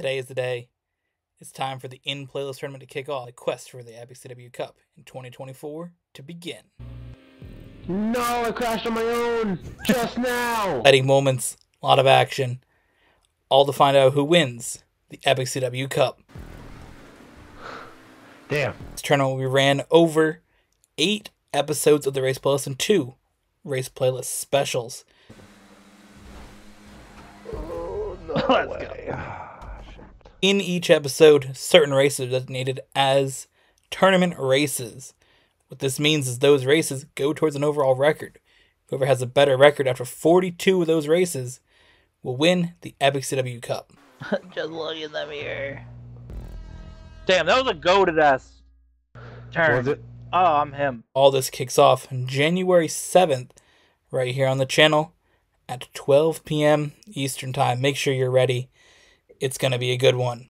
Today is the day. It's time for the in playlist tournament to kick off. The quest for the Epic CW Cup in 2024 to begin. No, I crashed on my own just now. Exciting moments, a lot of action, all to find out who wins the Epic CW Cup. Damn. This tournament we ran over eight episodes of the race playlist and two race playlist specials. Oh, Let's go. In each episode, certain races are designated as tournament races. What this means is those races go towards an overall record. Whoever has a better record after 42 of those races will win the Epic CW Cup. Just look in the mirror. Damn, that was a goaded ass turn. Was it? Oh, I'm him. All this kicks off January 7th, right here on the channel at 12 p.m. Eastern Time. Make sure you're ready. It's going to be a good one.